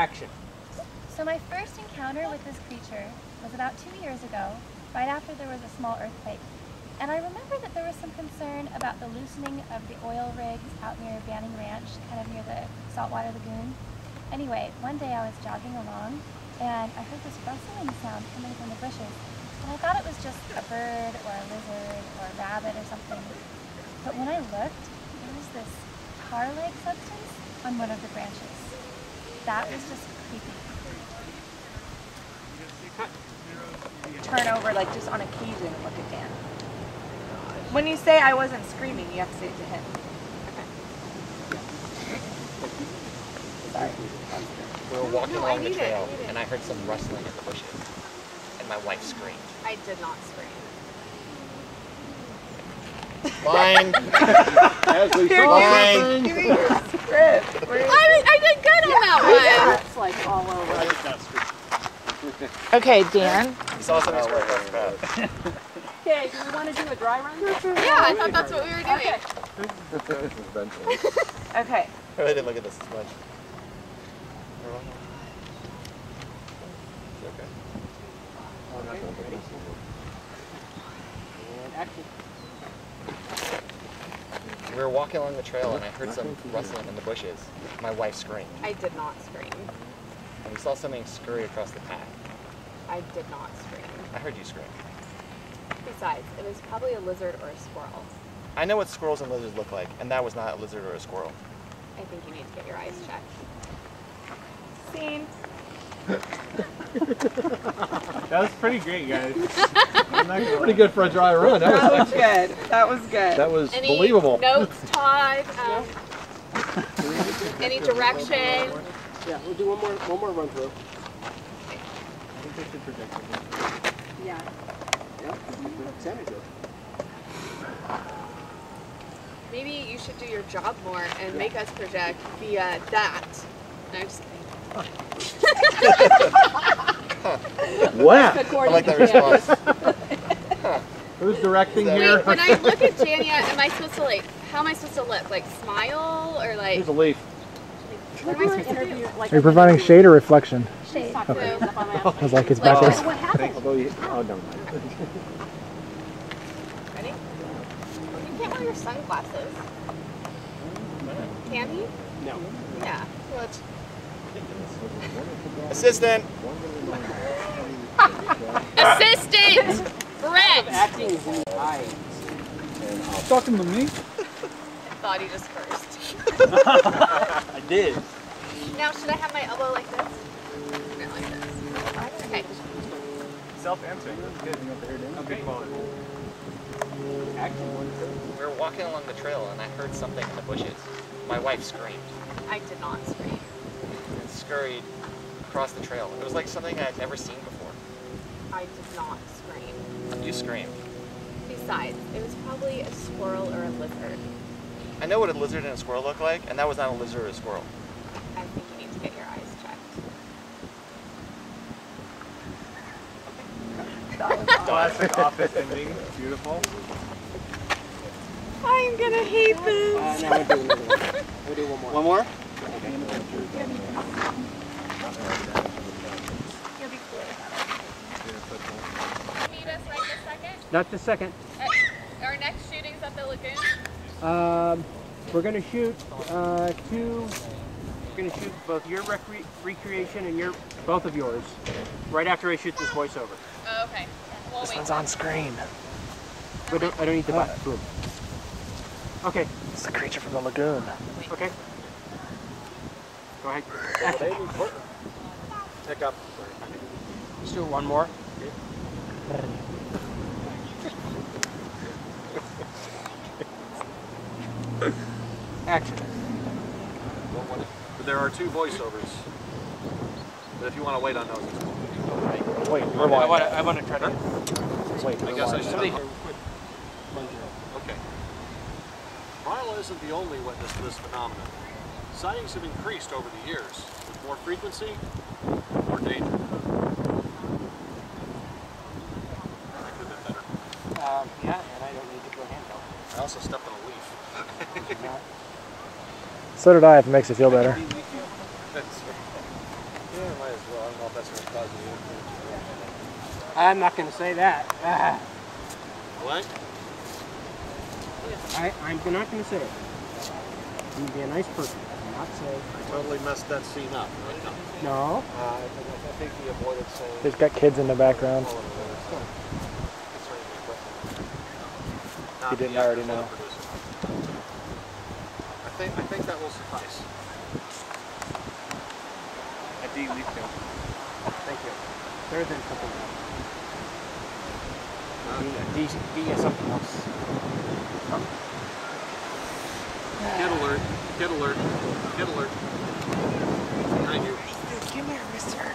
action. So my first encounter with this creature was about two years ago, right after there was a small earthquake. And I remember that there was some concern about the loosening of the oil rigs out near Banning Ranch, kind of near the saltwater lagoon. Anyway, one day I was jogging along and I heard this rustling sound coming from the bushes. And I thought it was just a bird or a lizard or a rabbit or something. But when I looked, there was this tar-like substance on one of the branches. That was just creepy. Turn over, like just on occasion, and look at Dan. When you say I wasn't screaming, you have to say it to him. Sorry. We were walking No, along the need it, trail, I and I heard some rustling in the bushes, and my wife screamed. I did not scream. Fine. As we Here, saw Fine. Give me your script. Where is I, I did good on that It's like all over. Okay, Dan. You saw something squirt across the path. Okay, do we want to do a dry run? one. Yeah, I thought that's what we were doing. Eventually. Okay. I didn't look at this as much. It's okay. Oh, and action. We were walking along the trail, and I heard some rustling in the bushes. My wife screamed, I did not scream. and we saw something scurry across the path. I did not scream. I heard you scream. Besides, it was probably a lizard or a squirrel. I know what squirrels and lizards look like, and that was not a lizard or a squirrel. I think you need to get your eyes checked. Scene. That was pretty great, guys. I'm not gonna Pretty good for a dry run. That That was, was good. That was good. that was Any believable. notes, Todd? Um, any direction? Yeah, we'll do one more one more run through. I think they should project it. Yeah. Yeah, Sammy did. Maybe you should do your job more and make us project via that. No, I'm just kidding. Wow. I like that response. Who's directing Wait, here? Wait, when I look at Jania, am I supposed to like, how am I supposed to look? Like smile or like, Here's a leaf. what am I supposed to do? Are you providing shade or reflection? Shade. So, I was like, it's Like, backwards. what happened? Although you, oh, never mind. Ready? You can't wear your sunglasses. Can you? No. Yeah. What? Assistant! Assistant! Brett! Acting is in the eyes. Talking to me? I thought he just cursed. I did. Now, should I have my elbow like this? No, like this. Okay. Self-answering. Good. Okay. Action. We were walking along the trail, and I heard something in the bushes. My wife screamed I did not scream. and scurried across the trail. It was like something I'd never seen before. I did not scream. You screamed. Besides, it was probably a squirrel or a lizard. I know what a lizard and a squirrel look like, and that was not a lizard or a squirrel. I think you need to get your eyes checked. Classic office ending. Beautiful. I'm gonna hate this. Uh, now we'll do another one. We'll do one more. One more? You'll be cool. Meet us right this second. Not the second. Our next shooting's at the lagoon. Um, we're gonna shoot uh, two. We're gonna shoot both your recre- recreation and your both of yours right after I shoot this voiceover. Oh, okay. We'll This wait. one's on screen. But don't, I don't need the button. Boom. Okay. It's the creature from the lagoon. Okay. Go ahead. Pick up. Let's do one more. Action. But there are two voiceovers. But if you want to wait on those, it's cool. Wait, I want to. I want to try to. Wait, I guess I should. Somebody- Okay. Marla isn't the only witness to this phenomenon. Sightings have increased over the years, with More frequency, more danger. That could have been better. Um, yeah, and I don't need to go handheld. I also stepped on a leaf. So did I, if it makes you feel better. That's right. Yeah, might as well. I don't know if that's going to cause you. I'm not going to say that. What? I, I'm not going to say it. I'm going to be a nice person. I'm Not say. I totally messed that scene up. Right now. No. Uh, I think I think he avoided saying. He's got kids in the background. He He didn't already know. I think I think that will suffice. I delete them. Thank you. Better than something else. D, D, D is something else. Kid alert! Kid alert! Kid alert! Behind you. Come here, mister.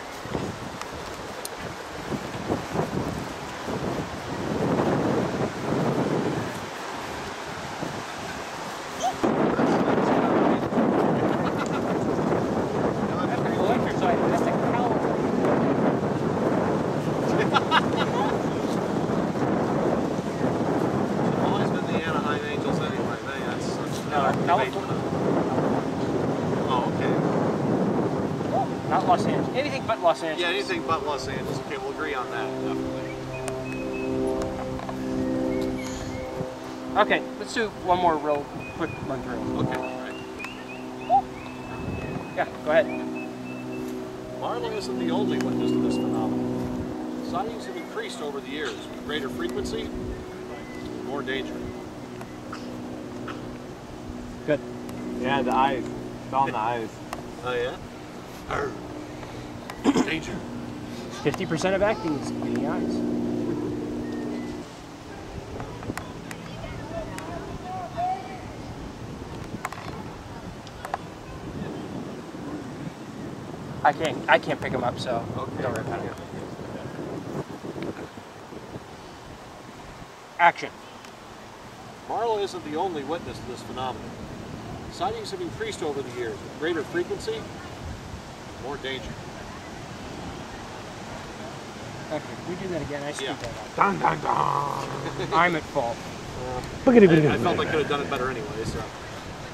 I've always been the Anaheim Angels anyway. Man, that's such No, debate. California. Oh, okay. Not Los Angeles. Anything but Los Angeles. Yeah, anything but Los Angeles. Okay, we'll agree on that, definitely. Okay, let's do one more real quick run through. Okay, all right. Yeah, go ahead. Marla isn't the only witness to this phenomenon. Sightings have increased over the years with greater frequency, more danger. Good. Yeah, the eyes. It's on the eyes. Oh, yeah? Arr. danger. 50% of acting is in the eyes. I can't. I can't pick them up, so Okay. don't worry about it. Action. Marla isn't the only witness to this phenomenon. Sightings have increased over the years with greater frequency, more danger. Okay, can we do that again? I screwed Yeah. that up. Dun dun dun. I'm at fault. I, I felt I could have done it better anyway, so.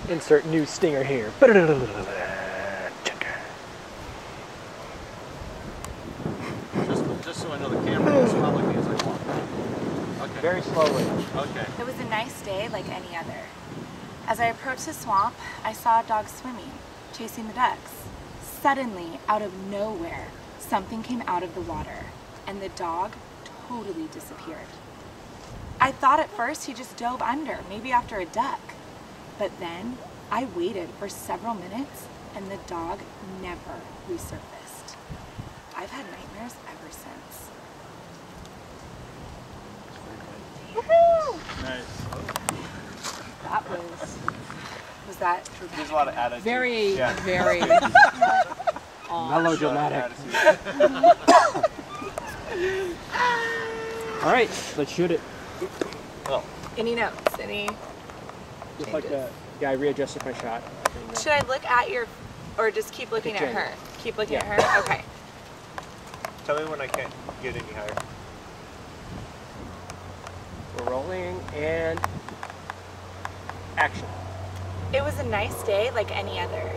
Insert new stinger here. Just, just so I know the camera is following me as I walk. Okay. Very slowly. Okay. It was a nice day like any other. As I approached the swamp, I saw a dog swimming, chasing the ducks. Suddenly, out of nowhere, something came out of the water, and the dog totally disappeared. I thought at first he just dove under, maybe after a duck. But then I waited for several minutes, and the dog never resurfaced. I've had nightmares ever since. Nice. That was. Was that There's a lot of attitude. Very, Yeah. very. Melodramatic. All right, let's shoot it. Oh. Any notes? Any? Just like the yeah, I readjusted my shot. Should I look at your, or just keep looking at her? Keep looking Yeah. at her. Okay. Tell me when I can't get any higher. We're rolling and action. It was a nice day like any other.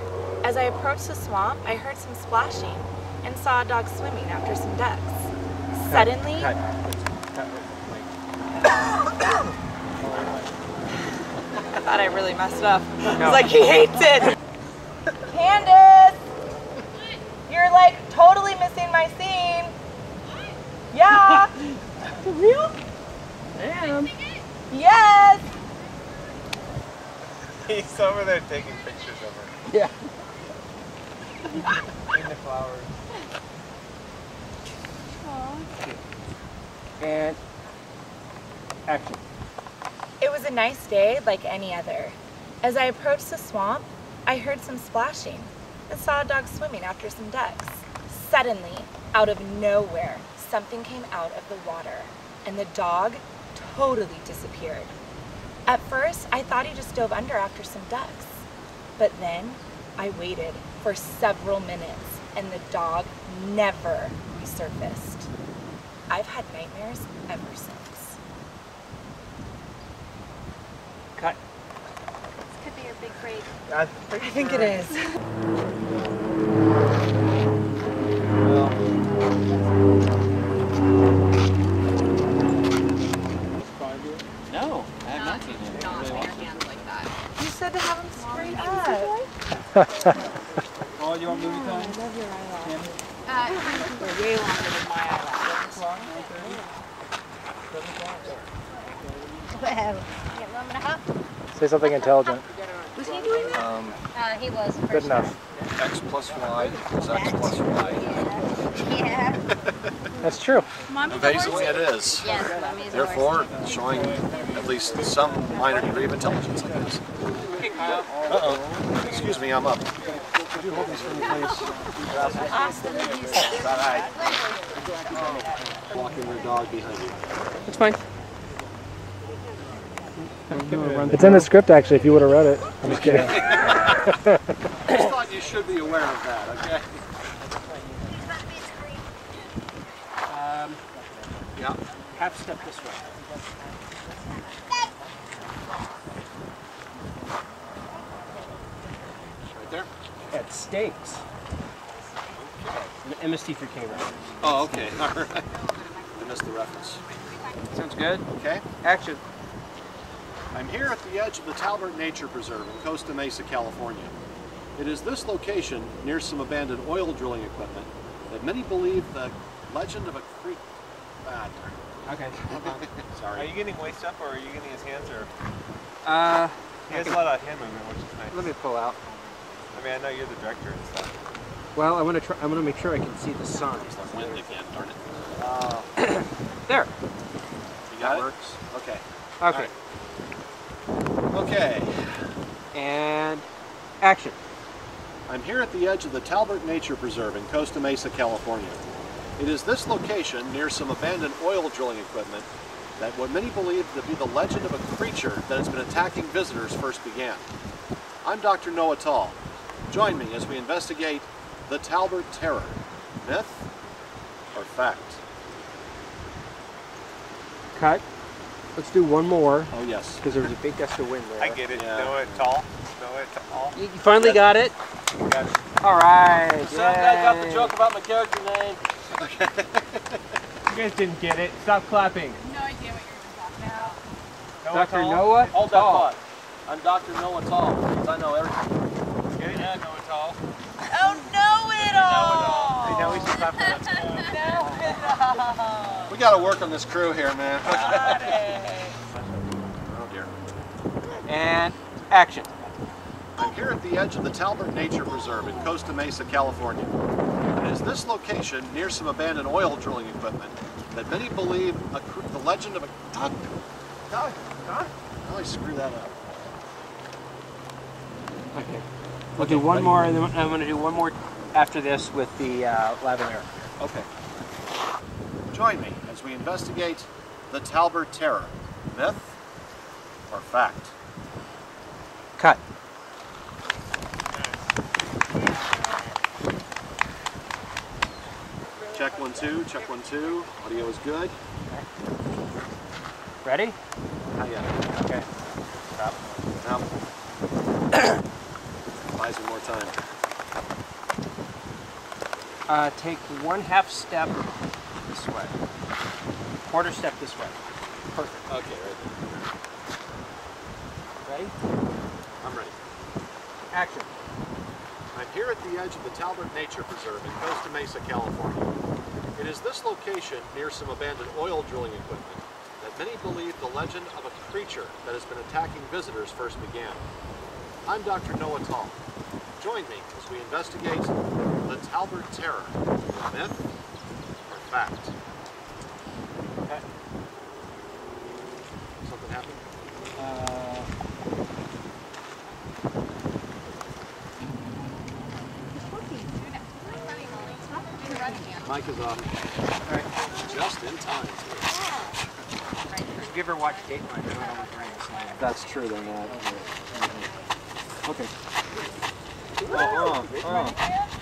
As I approached the swamp, I heard some splashing and saw a dog swimming after some ducks. Suddenly, Cut. Cut. I thought I really messed up. I No. was like, he hates it. Candace, you're like totally missing my scene. Yeah. For real? Damn. Yes. He's over there taking pictures of her Yeah. in the flowers. And action. It was a nice day like any other. As I approached the swamp, I heard some splashing and saw a dog swimming after some ducks. Suddenly, out of nowhere, something came out of the water, and the dog totally disappeared. At first, I thought he just dove under after some ducks. But then, I waited for several minutes, and the dog never resurfaced. I've had nightmares ever since. Cut. This could be your big break. I I think it is. No, I have not seen it. Not in your hands like that. You said to have them sprayed up. Oh, you want movie time? Uh, They're way longer than my eyelashes. Well, yeah, one and a half. Say something intelligent. Was he doing that? Um, Uh, he was. Good sure. enough. x plus y is x plus y. Yeah. That's true. Basically, it is. Yes, Therefore, horse. showing at least some minor degree of intelligence, I guess. Uh-oh. Excuse me, I'm up. Could you hold these for me, please? Walking your dog behind you. It's fine. It's in the script actually. If you would have read it, I'm just kidding. I just thought you should be aware of that, okay? Um, Yeah. half step this way. Right there? It stinks. An MST for K round. Oh, okay. All right. I missed the reference. Sounds good. Okay. Action. I'm here at the edge of the Talbert Nature Preserve in Costa Mesa, California. It is this location, near some abandoned oil drilling equipment, that many believe the legend of a creek. Ah, darn. Okay. Sorry. Are you getting waist up or are you getting his hands or? Uh, He has a lot of hand movement, which is nice. let me pull out. I mean, I know you're the director and stuff. Well, I want to try. I want to make sure I can see the sun. Wind again, darn it. Uh, there. You got That it? works. Okay. Okay. Okay. And action. I'm here at the edge of the Talbert Nature Preserve in Costa Mesa, California. It is this location, near some abandoned oil drilling equipment, that what many believe to be the legend of a creature that has been attacking visitors first began. I'm Dr. Noah Tall. Join me as we investigate the Talbert Terror. Myth or fact? Cut. Let's do one more Oh, yes. because there was a big gust of wind there. I get it. Yeah. Know it tall. Know it tall. You you finally got it. Got it. All right. Some guy got the yay. joke about my character name. Okay. You guys didn't get it. Stop clapping. no idea what you're talking about. Noah Dr. Tall? Noah. Hold that thought. I'm Dr. Noah Tall, because I know everything. Get it? Yeah, Noah Tall. Oh, know it all! Hey, now we should clap for that. We got to work on this crew here, man. oh dear. And action. I'm here at the edge of the Talbert Nature Preserve in Costa Mesa, California. It is this location, near some abandoned oil drilling equipment, that many believe a, the legend of a... Doug! Doug! How I screw that up? Okay. We'll do one more, and then I'm going to do one more after this with the uh, lavalier. Okay. Join me as we investigate the Talbert Terror. Myth or fact? Cut. Check one, two, check one, two. Audio is good. Ready? Not yet. Okay. Now. Buys me more time. Uh, take one half step this way. Quarter step this way. Perfect. Okay, right there. Ready? I'm ready. Action. I'm here at the edge of the Talbert Nature Preserve in Costa Mesa, California. It is this location, near some abandoned oil drilling equipment, that many believe the legend of a creature that has been attacking visitors first began. I'm Dr. Noah Tall. Join me as we investigate the Talbert Terror. Myth or fact? Okay. Something happened? Uh, Mic is on. Alright. Just in time. if you ever watch Dateline, they don't always bring this line. That's true, they're not. Okay. Oh, oh, oh.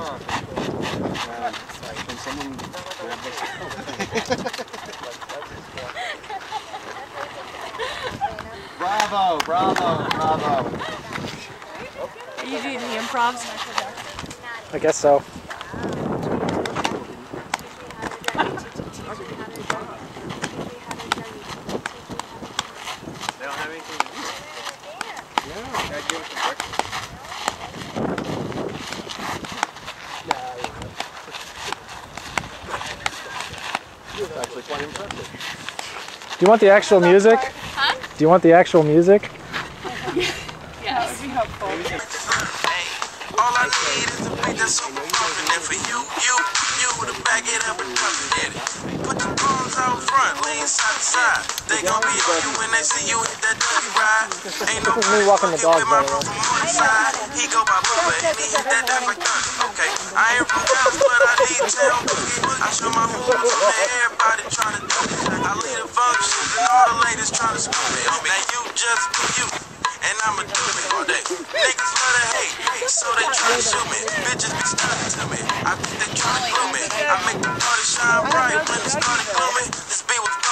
Can someone grab this? bravo, bravo, bravo. Are you doing the improvs? I guess so. They don't have anything to eat. Yeah. Gotta give it some breakfast. It's actually quite impressive. Do you want the actual music? Huh? Do you want the actual music? Yeah, that would be helpful. All I need is a beat that's super bumpin'. And for you, you, you to back it up and dump it. Put the palms out front, lean side to side. They gon' be on you when they see you hit that dirty ride. Ain't no This is me walking the dogs, by the way. side. He go by Bubba and he hit that dirt like thunder. Okay, I ain't from Dallas, but I need town cookie. I show my moves and everybody tryna do it. Functions and all the ladies tryna scoop me. Now you just do you. And I'ma do it all day. Niggas love to hate, so they try to shoot me. Bitches be stunning to me. I think they try to glue me. I make the party shine bright when it started glooming. This beat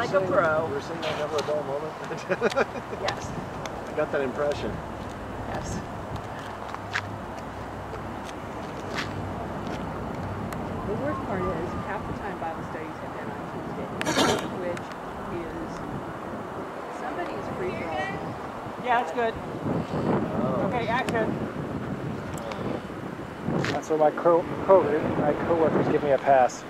steering wheel. Said like a pro. You were saying that never a dull moment? Yes, I got that impression. yes. The worst part is half the time Bible studies have been on Tuesday, which is somebody's free for all. Yeah, that's good. Oh. Okay, action. That's where my co co my coworkers give me a pass.